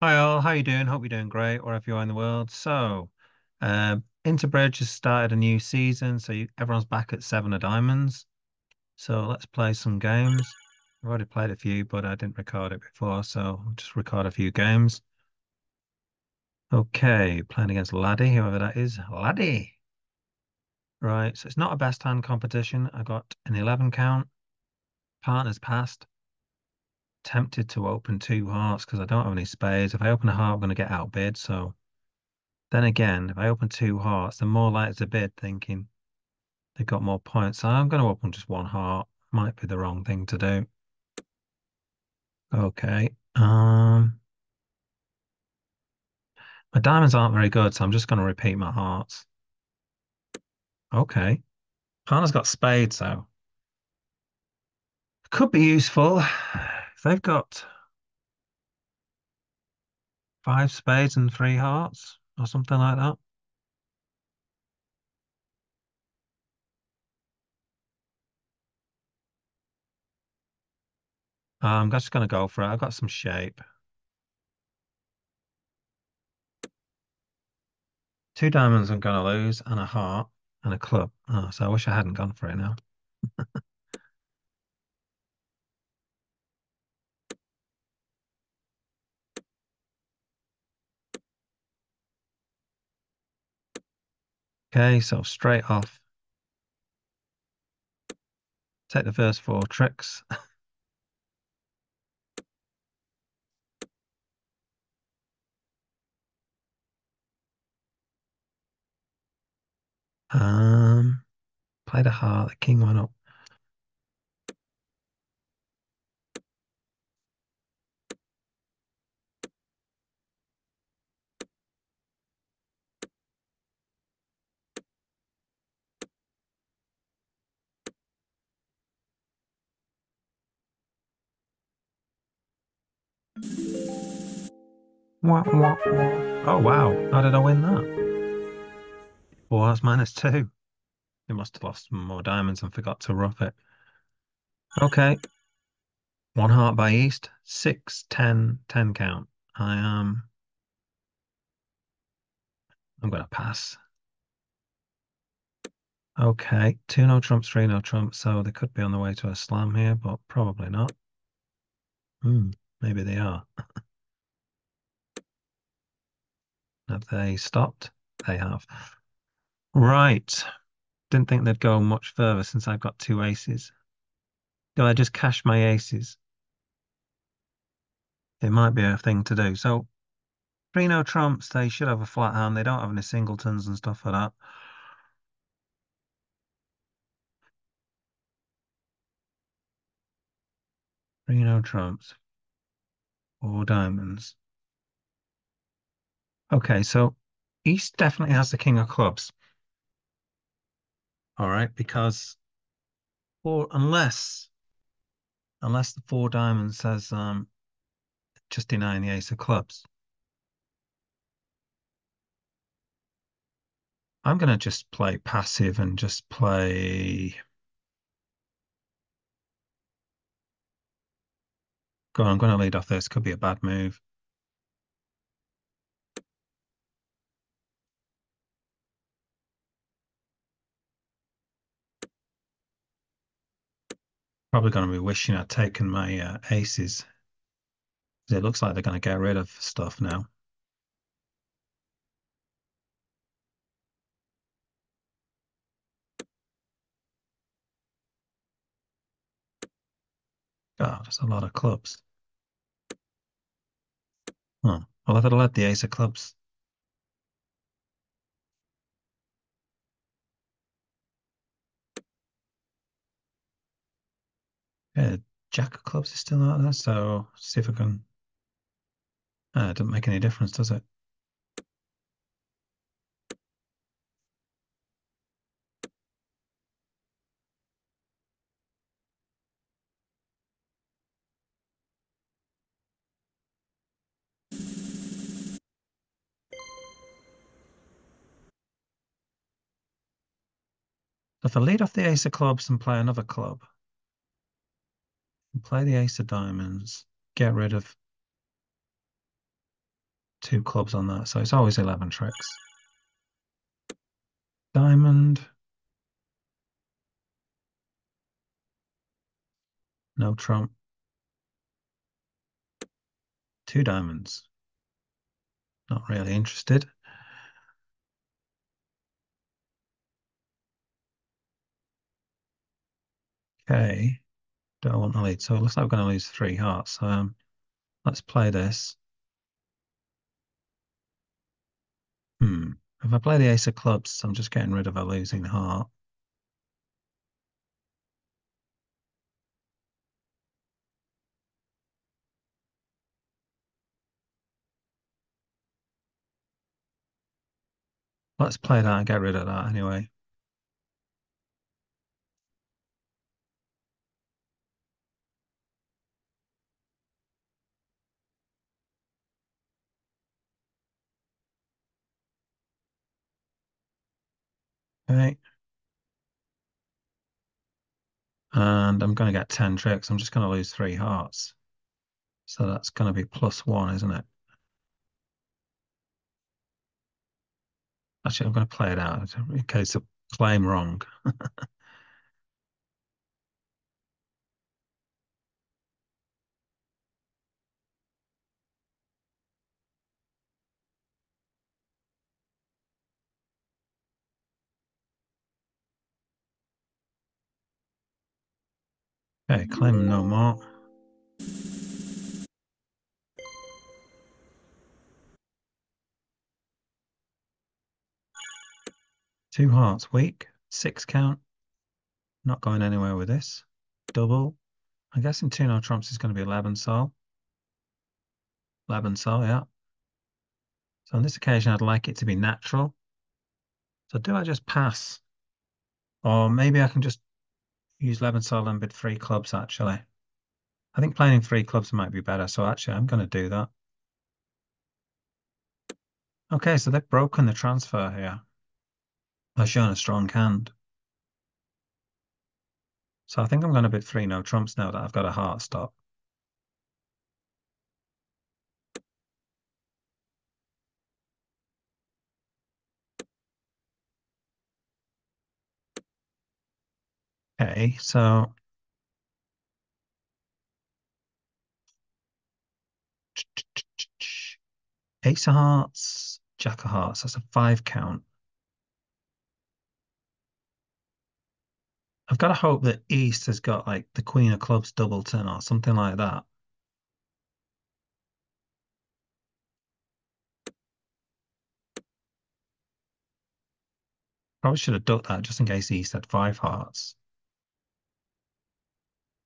Hi all, how you doing? Hope you're doing great wherever you are in the world. So, um, Intobridge has started a new season, so you, everyone's back at Seven of Diamonds. So let's play some games. I've already played a few, but I didn't record it before, so I'll just record a few games. Okay, playing against Laddie, whoever that is. Laddie! Right, so it's not a best hand competition. I got an 11 count. Partner's passed. Tempted to open two hearts because I don't have any spades. If I open a heart, I'm going to get outbid, so Then again, if I open two hearts, the more likely to bid thinking they've got more points. So I'm going to open just one heart. Might be the wrong thing to do. Okay. Um, my diamonds aren't very good, so I'm just going to repeat my hearts. Okay. Partner's got spades, though. Could be useful. They've got five spades and three hearts or something like that. I'm just going to go for it. I've got some shape. Two diamonds I'm going to lose, and a heart, and a club. Oh, so I wish I hadn't gone for it now. Okay, so straight off. Take the first four tricks. Um, played a heart. The king went up. Wah, wah, wah. Oh wow! How did I win that? Oh, that's minus two. You must have lost more diamonds and forgot to ruff it. Okay. One heart by East. Six, ten, ten count. I am. I'm gonna pass. Okay. Two no trumps, three no trumps. So they could be on the way to a slam here, but probably not. Hmm. Maybe they are. Have they stopped? They have. Right. Didn't think they'd go much further since I've got two aces. Do I just cash my aces? It might be a thing to do. So three no trumps, they should have a flat hand. They don't have any singletons and stuff like that. Three no trumps. Four diamonds. Okay, so East definitely has the king of clubs. All right, because or unless unless the four diamonds says um just denying the ace of clubs. I'm gonna just play passive and just play Go on, I'm gonna lead off this. Could be a bad move. Probably going to be wishing I'd taken my uh, aces. It looks like they're going to get rid of stuff now. God, there's a lot of clubs. Oh, well, if I'd let the ace of clubs. Yeah, jack of clubs is still out there, so see if I can. Uh, it doesn't make any difference, does it? If I lead off the ace of clubs and play another club, play the ace of diamonds, get rid of two clubs on that. So it's always 11 tricks. Diamond. No trump. Two diamonds. Not really interested. Okay. Don't want to lead. So it looks like we're going to lose three hearts. Um, let's play this. Hmm. If I play the ace of clubs, I'm just getting rid of a losing heart. Let's play that and get rid of that anyway. Okay. And I'm going to get 10 tricks. I'm just going to lose three hearts. So that's going to be plus one, isn't it? Actually, I'm going to play it out in case I claim wrong. Okay, claim no more. Two hearts, weak, six count. Not going anywhere with this. Double. I'm guessing two no trumps is going to be Lebensohl. 11 sol, yeah. So on this occasion, I'd like it to be natural. So do I just pass? Or maybe I can just use Lebensohl and bid three clubs, actually. I think playing three clubs might be better. So actually, I'm going to do that. Okay, so they've broken the transfer here. They've shown a strong hand. So I think I'm going to bid three no trumps now that I've got a heart stop. Okay, so ace of hearts, jack of hearts, that's a five count. I've got to hope that East has got like the Queen of Clubs doubleton or something like that. Probably should have ducked that just in case East had five hearts.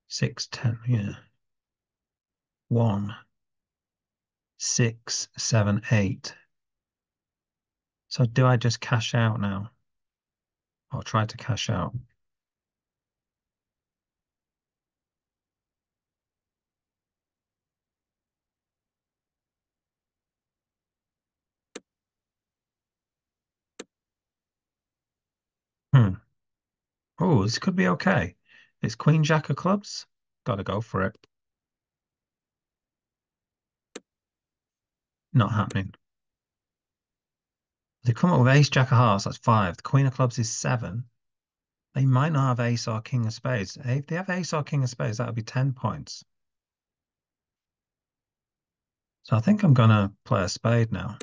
Six, ten, yeah. One, six, seven, eight. So do I just cash out now? I'll try to cash out. Hmm. Oh, this could be okay. It's Queen Jack of clubs. Gotta go for it. Not happening. They come up with ace jack of hearts, that's five. The queen of clubs is seven. They might not have ace or king of spades. If they have ace or king of spades, that would be 10 points. So I think I'm going to play a spade now.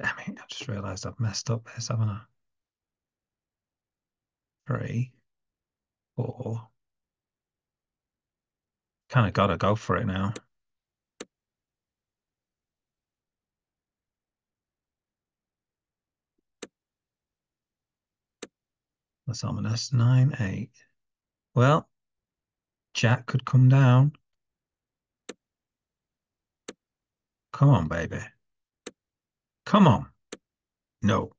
Damn it, I just realized I've messed up this, haven't I? Three, four. Kind of got to go for it now. That's ominous. Nine, eight. Well, Jack could come down. Come on, baby. Come on. No.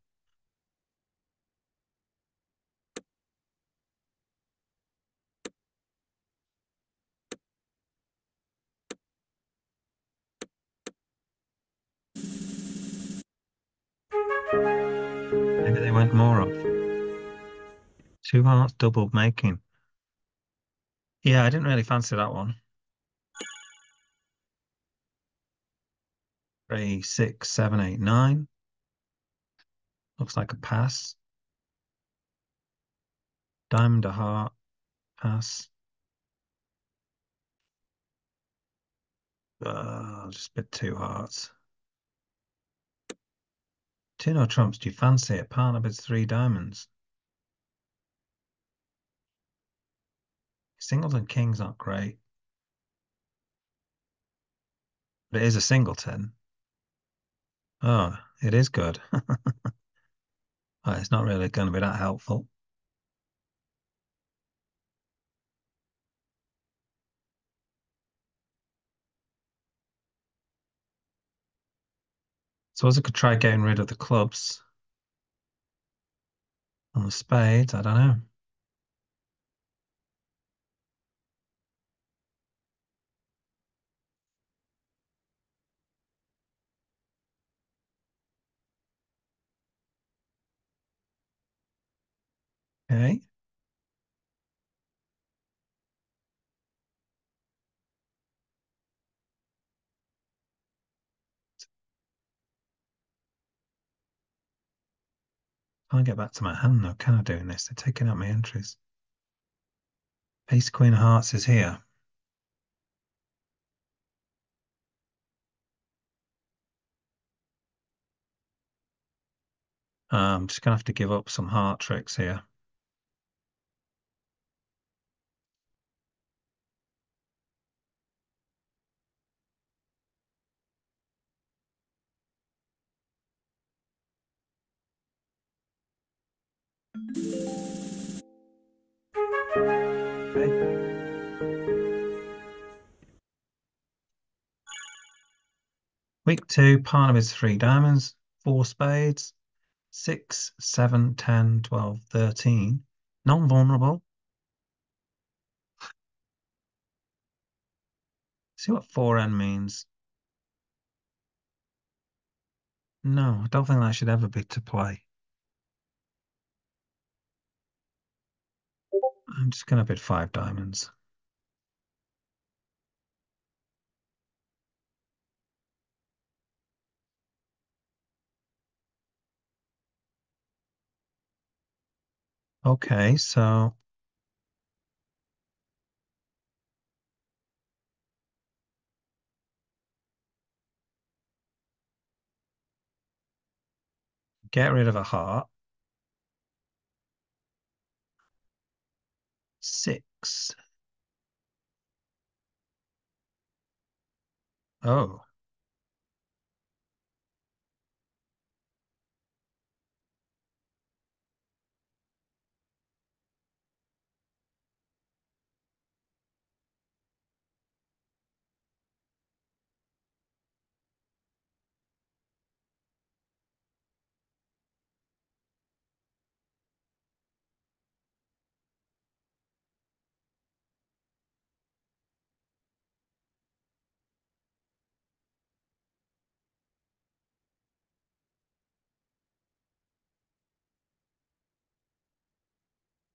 Maybe they went more off. Two hearts, double making. Yeah, I didn't really fancy that one. Three, six, seven, eight, nine. Looks like a pass. Diamond, a heart, pass. Uh, just bid two hearts. Two no trumps. Do you fancy it? Partner bids three diamonds. Singles and kings aren't great. But it is a singleton. Oh, it is good. oh, it's not really going to be that helpful. Suppose I could try getting rid of the clubs. On the spades, I don't know. Okay. Can't get back to my hand though, can I doing this? They're taking out my entries. Ace Queen of Hearts is here. Uh, I'm just gonna have to give up some heart tricks here. Week two, partner is three diamonds, four spades, six, seven, 10, 12, 13. Non-vulnerable. See what 4N means. No, I don't think that should ever be to play. I'm just going to bid five diamonds. Okay, so get rid of a heart. Six. Oh.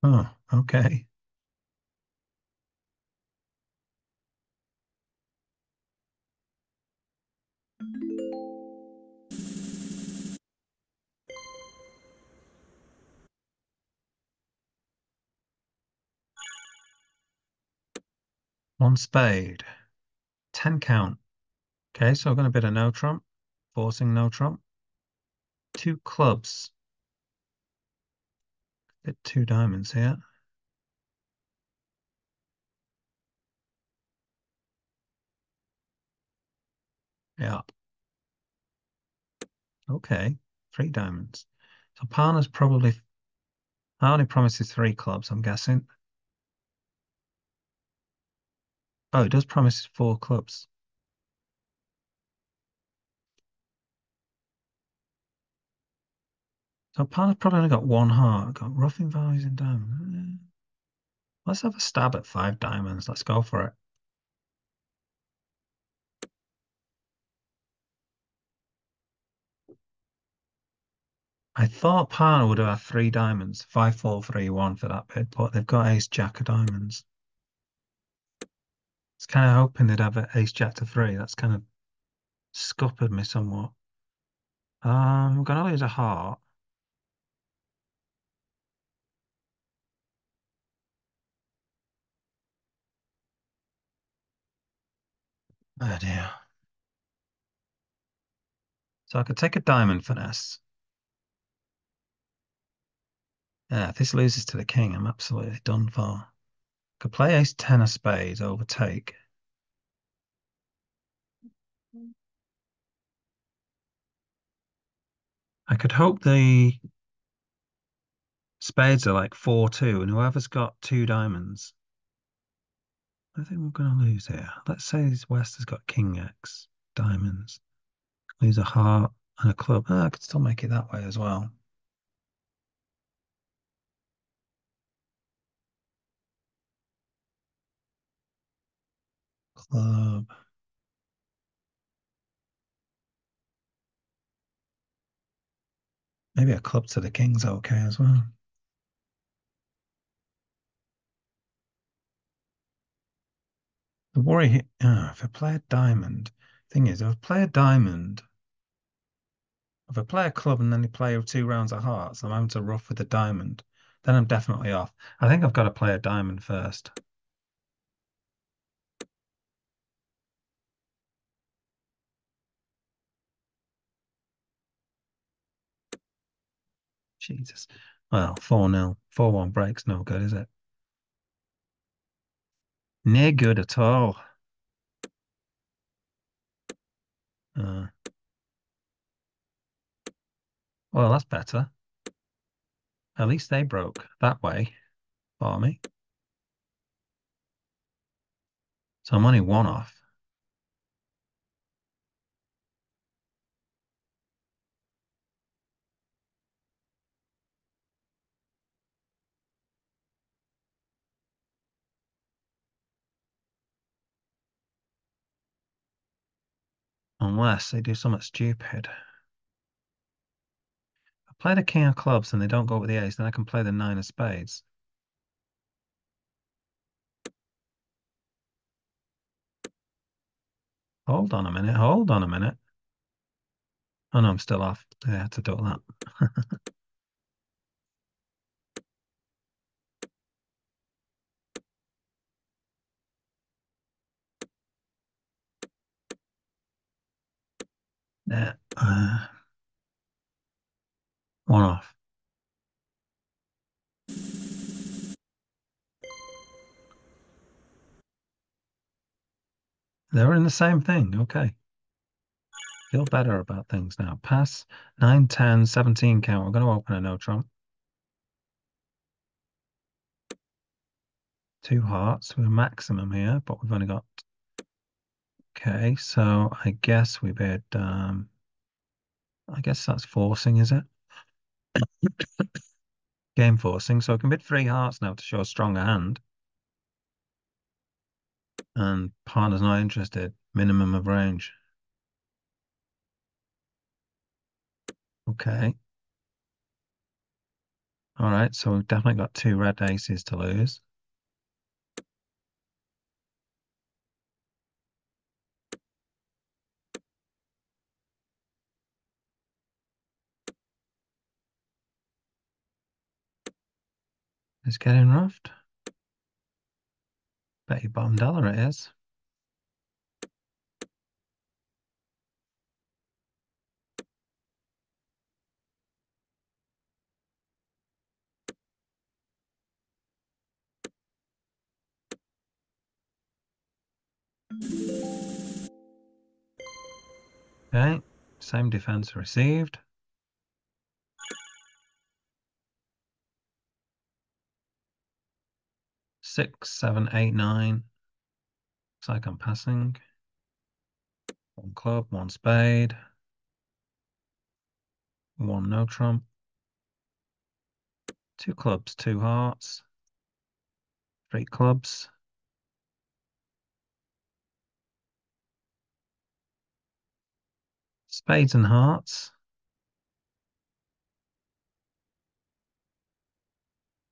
Oh, okay. One spade. 10 count. Okay, so I'm going to bid a no trump, forcing no trump. Two clubs. Bid two diamonds here. Yeah. Okay, three diamonds. So partner's probably I only promises three clubs, I'm guessing. Oh, it does promise four clubs. So partner's probably only got one heart. Got ruffing values in diamonds. Let's have a stab at five diamonds. Let's go for it. I thought partner would have had three diamonds, five, four, three, one for that bid, but they've got ace jack of diamonds. It's kind of hoping they'd have ace jack to three. That's kind of scuppered me somewhat. Um, we're gonna lose a heart. Oh dear. So I could take a diamond finesse. Yeah, if this loses to the king, I'm absolutely done for. Could play ace ten of spades, overtake. I could hope the spades are like 4-2, and whoever's got two diamonds. I think we're going to lose here. Let's say West has got king X, diamonds. Lose a heart and a club. Oh, I could still make it that way as well. Club. Maybe a club to the king's okay as well. The worry here, ah, if I play a diamond, thing is, if I play a diamond, if I play a club and then they play two rounds of hearts, I'm having to ruff with the diamond, then I'm definitely off. I think I've got to play a diamond first. Jesus. Well, 4 0. 4 1 breaks, no good, is it? No good at all. Uh, well, that's better. At least they broke that way for me. So I'm only one off. Unless they do something stupid. I play the king of clubs and they don't go with the ace, then I can play the nine of spades. Hold on a minute, hold on a minute. Oh no, I'm still off. I had to do that. yeah. Uh, one off. They're in the same thing. Okay. Feel better about things now. Pass 9, 10, 17 count. We're going to open a no trump. Two hearts. We're maximum here, but we've only got. Okay, so I guess we bid. Um, I guess that's forcing, is it? Game forcing. So I can bid three hearts now to show a stronger hand. And partner's not interested. Minimum of range. Okay. All right, so we've definitely got two red aces to lose. It's getting ruffed. Bet you bottom dollar it is. Okay, same defense received. Six, seven, eight, nine. Looks like I'm passing. One club, one spade. One no trump. Two clubs, two hearts. Three clubs. Spades and hearts.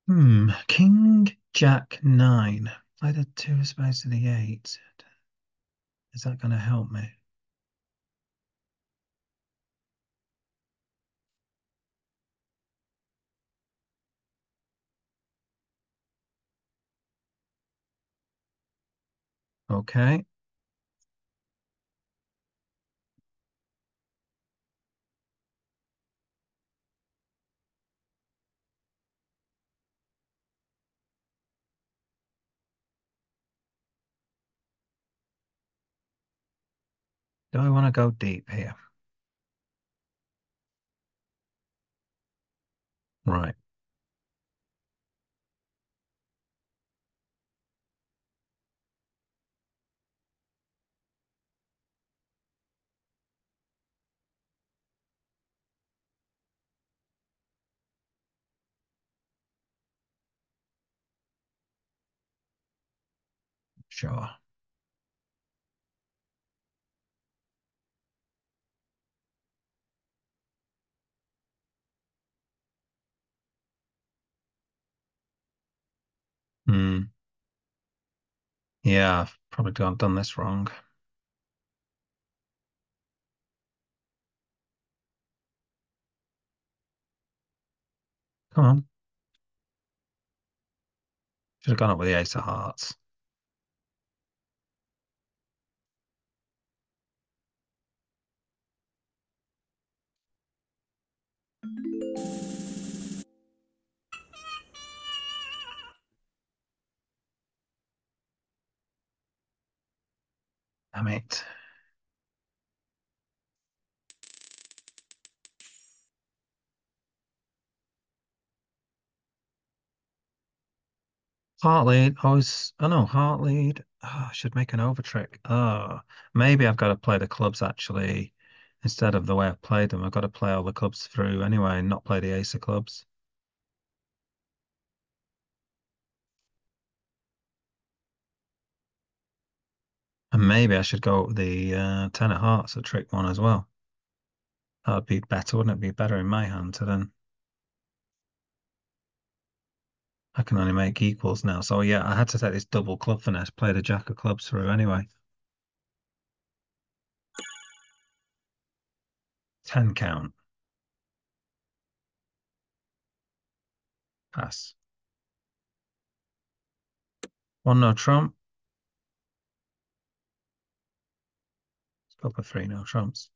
Hmm. King, Jack, nine. I did two spades to the eight. Is that going to help me? Okay. Do I want to go deep here? Right. Sure. Hmm. Yeah, I've probably done, done this wrong. Come on. Should have gone up with the ace of hearts. Damn it. Heart lead. I was, oh no, heart lead. Oh, I should make an over trick. Oh, maybe I've got to play the clubs actually instead of the way I've played them. I've got to play all the clubs through anyway and not play the ace of clubs. And maybe I should go the uh, ten of hearts, a trick one as well. That would be better, wouldn't it? Be better in my hand to then. I can only make equals now. So yeah, I had to take this double club finesse, play the jack of clubs through anyway. 10 count. Pass. One no trump. For three no trumps.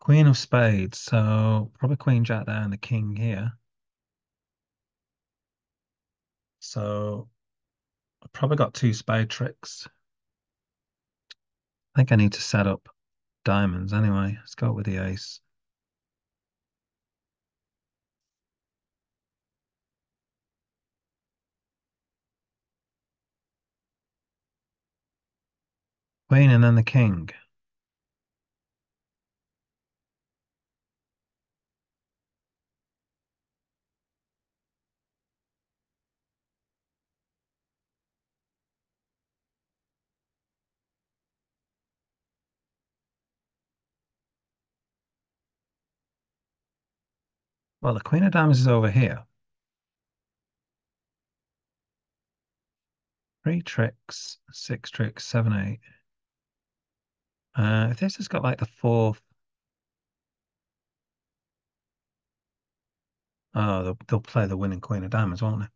Queen of spades. So probably queen jack there and the king here. So I've probably got two spade tricks. I think I need to set up diamonds anyway. Let's go with the ace. Queen and then the king. Well, the queen of diamonds is over here. Three tricks, six tricks, seven, eight. Uh, if this has got like the fourth. Oh, they'll, they'll play the winning queen of diamonds, won't they?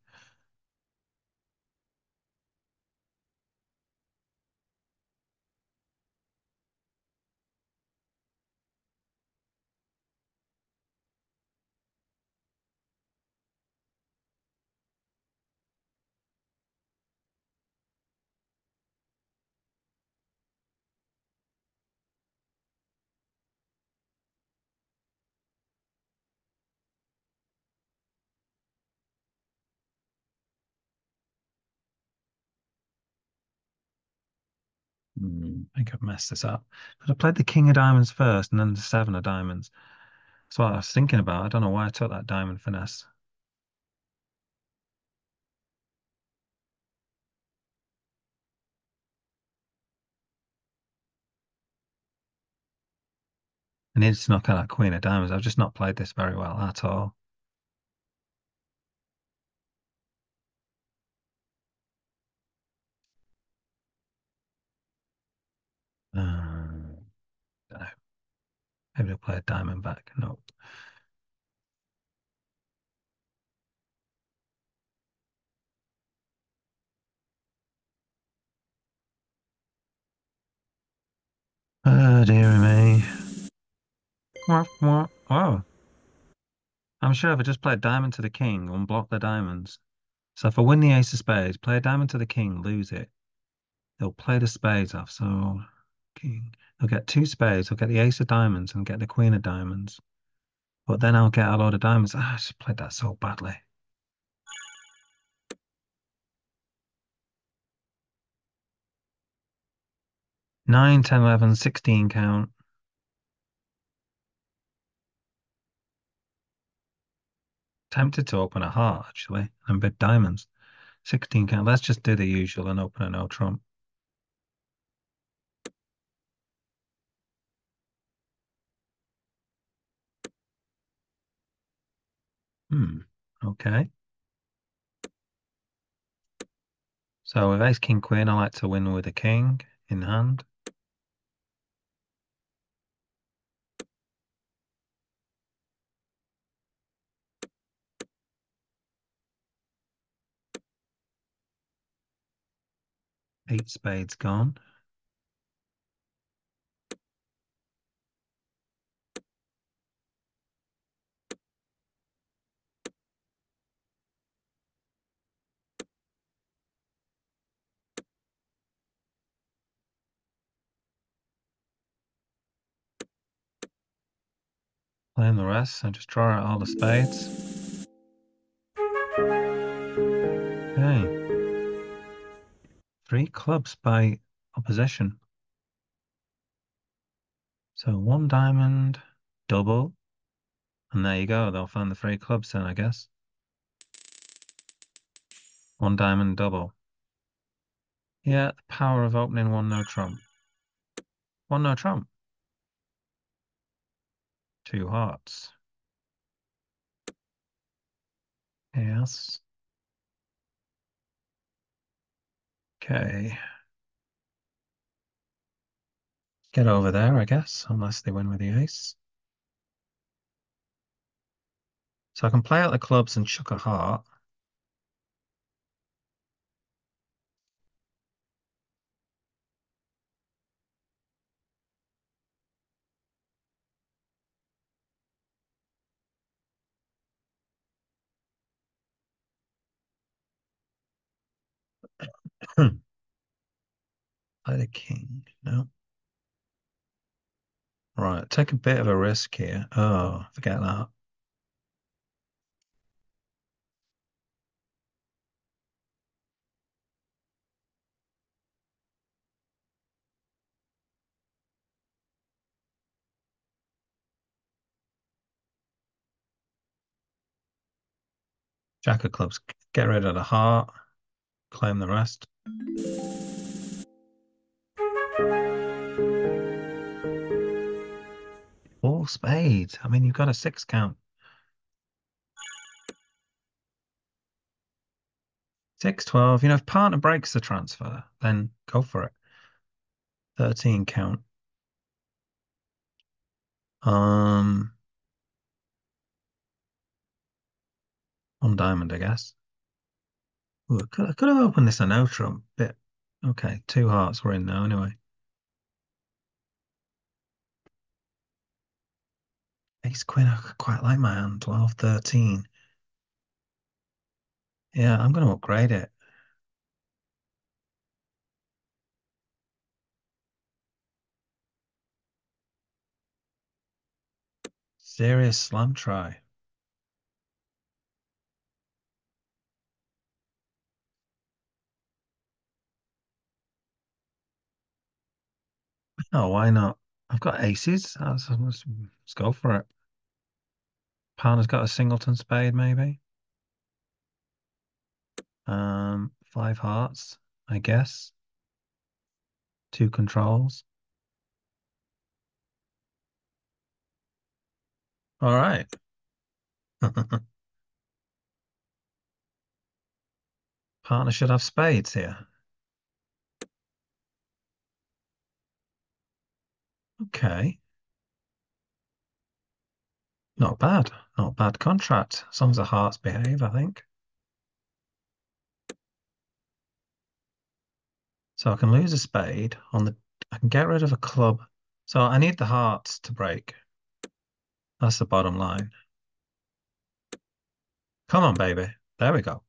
I think I've messed this up. But I played the king of diamonds first and then the seven of diamonds. That's what I was thinking about. I don't know why I took that diamond finesse. I needed to knock out that queen of diamonds. I've just not played this very well at all. Maybe I'll play a diamond back. No. Oh, dear me. Oh. I'm sure if I just play a diamond to the king, unblock the diamonds. So if I win the ace of spades, play a diamond to the king, lose it. They'll play the spades off. So king. I'll get two spades. I'll get the ace of diamonds and get the queen of diamonds. But then I'll get a lot of diamonds. Ah, I just played that so badly. Nine, 10, 11, 16 count. Tempted to open a heart, actually, and bid diamonds. 16 count. Let's just do the usual and open a no trump. Hmm. Okay. So with ace, king, queen, I like to win with a king in hand. Eight spades gone. Playing the rest, so just draw out all the spades. Okay. Three clubs by opposition. So one diamond, double, and there you go. They'll find the three clubs then, I guess. One diamond, double. Yeah, the power of opening one no trump. One no trump. Two hearts. Yes. Okay. Get over there, I guess, unless they win with the ace. So I can play out the clubs and chuck a heart. Play the king. No. Right, take a bit of a risk here. Oh, forget that. Jack of clubs, get rid of the heart, claim the rest. Spades. I mean, you've got a six count. Six, 12. You know, if partner breaks the transfer, then go for it. 13 count. Um, on diamond, I guess. Ooh, I could, I could have opened this a no trump bit. Okay, two hearts were in now anyway. Ace queen, I quite like my hand. 12, 13. Yeah, I'm going to upgrade it. Serious slam try. Oh, why not? I've got aces. Let's, let's go for it. Partner's got a singleton spade, maybe. Um, five hearts, I guess. Two controls. All right. Partner should have spades here. Okay. Not bad. Not bad contract. Long as the hearts behave, I think. So I can lose a spade on the I can get rid of a club. So I need the hearts to break. That's the bottom line. Come on, baby. There we go.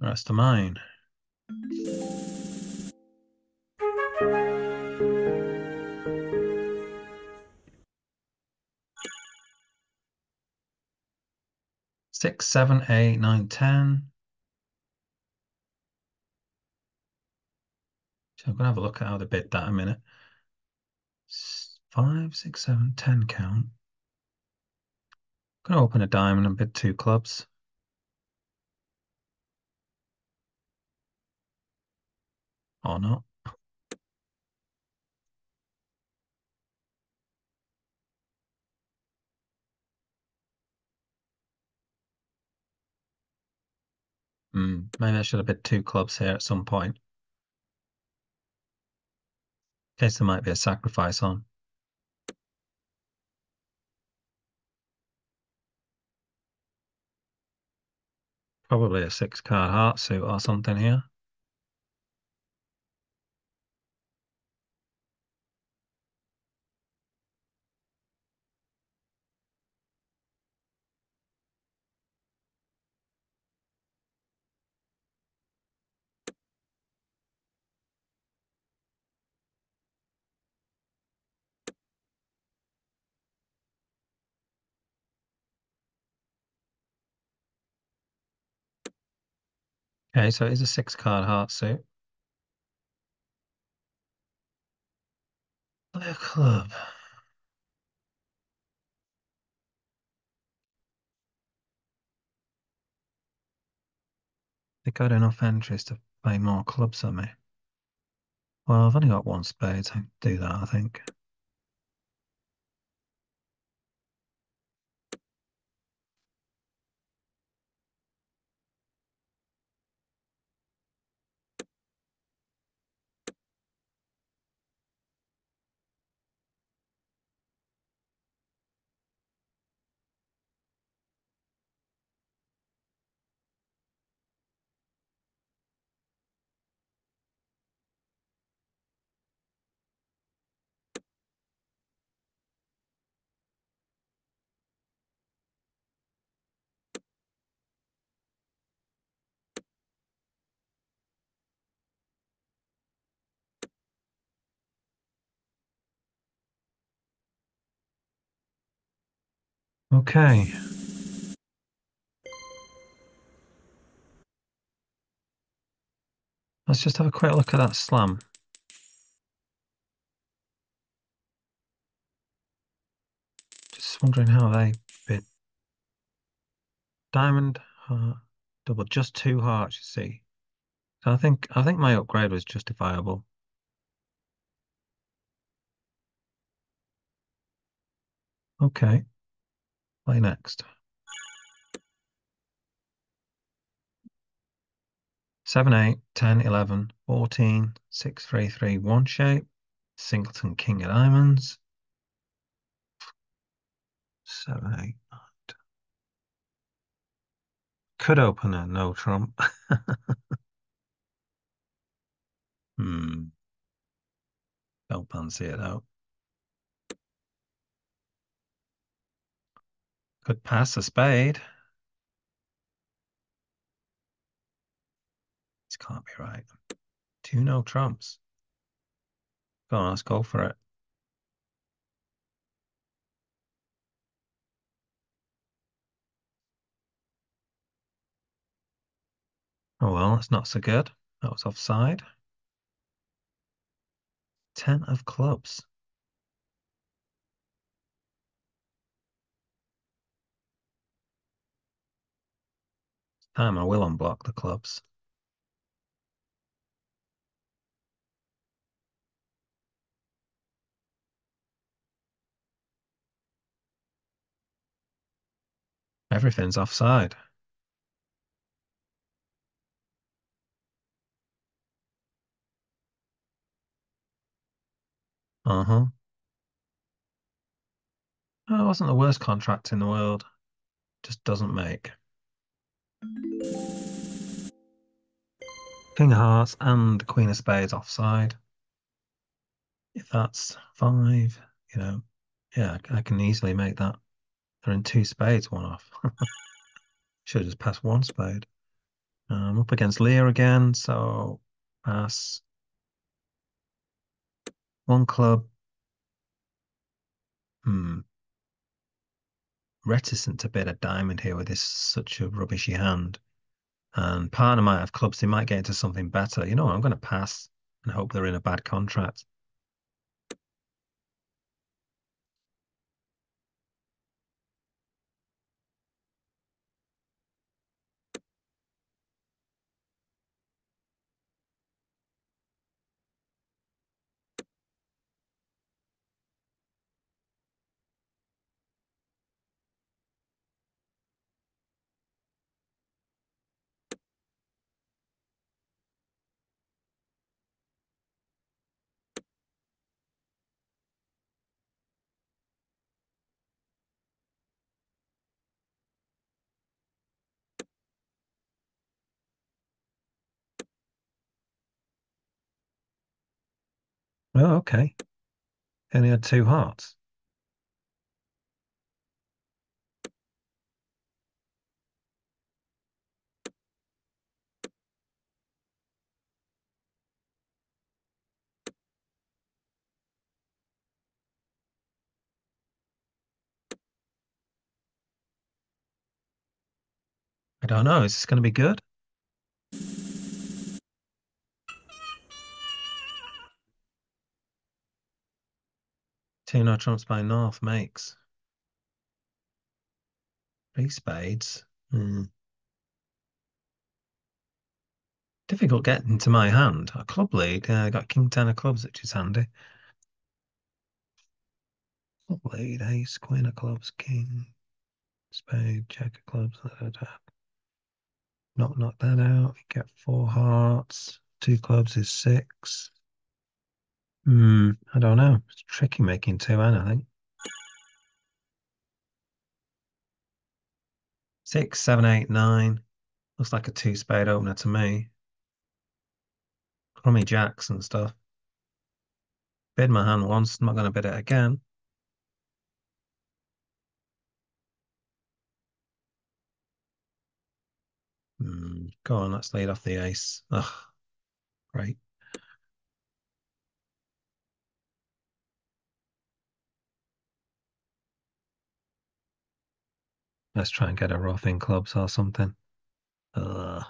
Rest of mine. Six, seven, eight, nine, ten. So I'm gonna have a look at how they bid that a minute. Five, six, seven, ten count. I'm Gonna open a diamond and bid two clubs. Or not. Hmm, maybe I should have bid two clubs here at some point. In case there might be a sacrifice on. Probably a six card heart suit or something here. Okay, so it is a six card heart suit. A club. They got enough entries to play more clubs than me. Well, I've only got one spade, so I can do that, I think. Okay. Let's just have a quick look at that slam. Just wondering how they bid. Diamond, double, just two hearts, you see. So I think I think my upgrade was justifiable. Okay. Play next. Seven, eight, 10, 11, 14, 6, 3, 3, 1 shape. Singleton King of Diamonds. Seven, eight, nine. Could open a no trump. hmm. Don't fancy it out. Could pass a spade. This can't be right. Two no trumps. Go on, let's go for it. Oh well, that's not so good. That was offside. Ten of clubs. Time I will unblock the clubs. Everything's offside. Uh-huh. It wasn't the worst contract in the world. Just doesn't make. King of Hearts and Queen of Spades offside. If that's five, you know, yeah, I can easily make that. They're in two spades, one off. Should have just passed one spade. I'm um, up against Leah again, so pass. One club. Hmm. Reticent to bid a diamond here with this such a rubbishy hand. And partner might have clubs, they might get into something better. You know, I'm going to pass and hope they're in a bad contract. Oh, okay. Only had two hearts. I don't know. Is this going to be good? Two no trumps by North makes. Three spades. Hmm. Difficult getting to my hand. A club lead. Yeah, I got king ten of clubs, which is handy. Club lead, ace, queen of clubs, king, spade, jack of clubs. Da, da. Not knock that out. You get four hearts. Two clubs is six. Hmm, I don't know. It's tricky making two, and I think. Six, seven, eight, nine. Looks like a two spade opener to me. Crummy jacks and stuff. Bid my hand once, I'm not going to bid it again. Hmm, go on, let's lead off the ace. Ugh, great. Let's try and get a ruff in clubs or something. Ugh.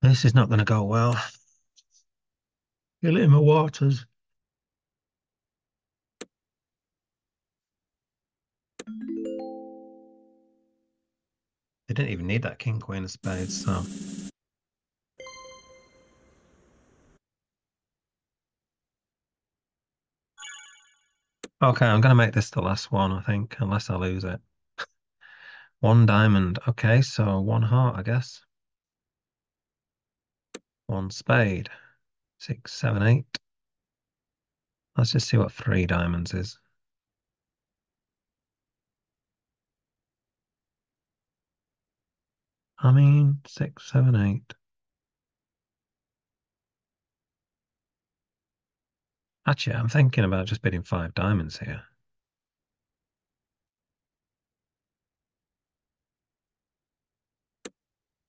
This is not going to go well. You're in my waters. They didn't even need that king, queen of spades, so. Okay, I'm going to make this the last one, I think, unless I lose it. one diamond. Okay, so one heart, I guess. One spade. Six, seven, eight. Let's just see what three diamonds is. I mean, six, seven, eight. Actually, I'm thinking about just bidding five diamonds here.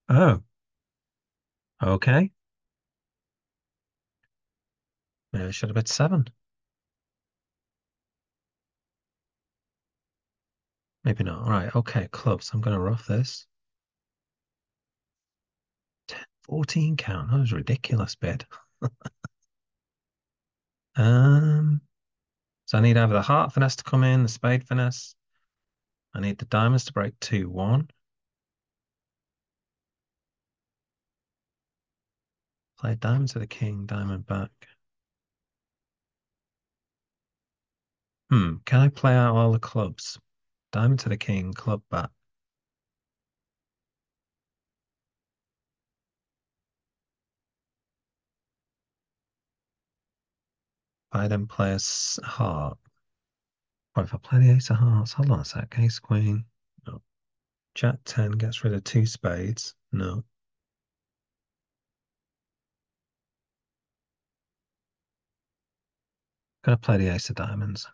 Oh. Okay. Maybe I should have bet seven. Maybe not. All right. Okay. Clubs. I'm going to ruff this. 10, 14 count. That was ridiculous bid. um, so I need either the heart finesse to come in, the spade finesse. I need the diamonds to break 2 1. Play diamond to the king, diamond back. Hmm, can I play out all the clubs? Diamond to the king, club back. I then play a heart. What if I play the ace of hearts? Hold on a sec. Ace queen. No. Jack 10 gets rid of two spades. No. Gonna play the ace of diamonds.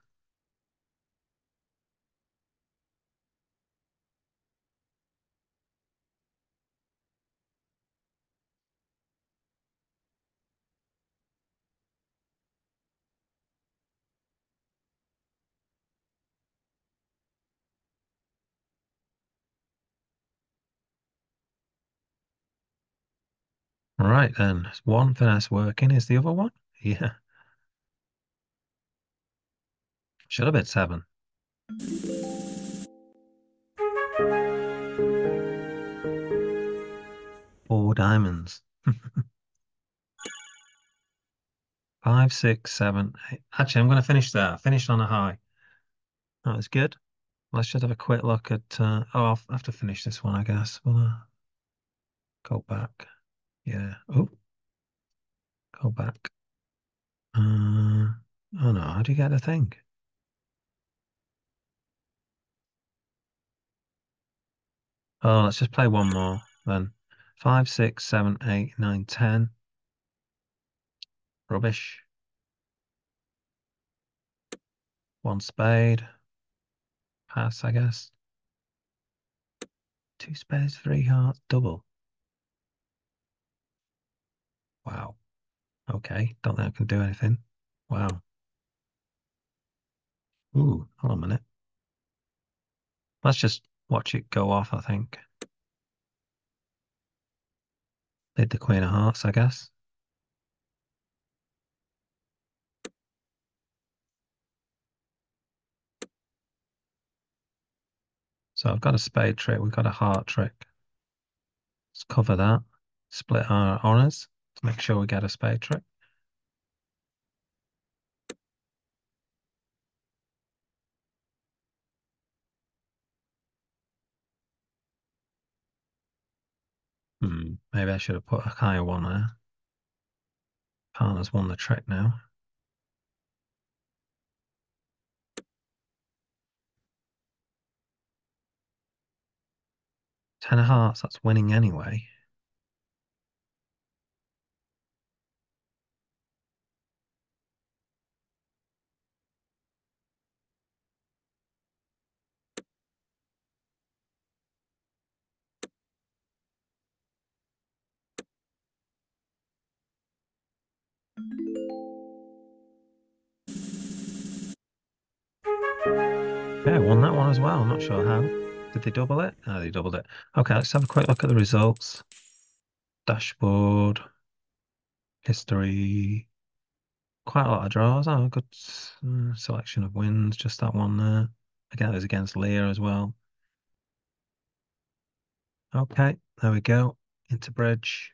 Right then, one finesse working. Is the other one? Yeah. Should have been seven. Four diamonds. Five, six, seven, eight. Actually, I'm going to finish there. Finish on a high. That was good. Let's just have a quick look at. Uh, oh, I'll have to finish this one, I guess. We'll uh, go back. Yeah. Oh, go back. Uh, oh no, how do you get the thing? Oh, let's just play one more then. Five, six, seven, eight, nine, ten. Rubbish. One spade. Pass, I guess. Two spades, three hearts, double. Wow. Okay, don't think I can do anything. Wow. Ooh, hold on a minute. Let's just watch it go off, I think. Did the Queen of Hearts, I guess. So I've got a spade trick, we've got a heart trick. Let's cover that. Split our honors to make sure we get a trick. Hmm, maybe I should have put a higher one there. Partner's won the trick now. Ten of hearts, that's winning anyway. Yeah, I won that one as well. I'm not sure how. Did they double it? No, they doubled it. Okay, let's have a quick look at the results. Dashboard. History. Quite a lot of draws. Oh, good uh, selection of wins. Just that one there. Again, it was against Leah as well. Okay, there we go. Intobridge.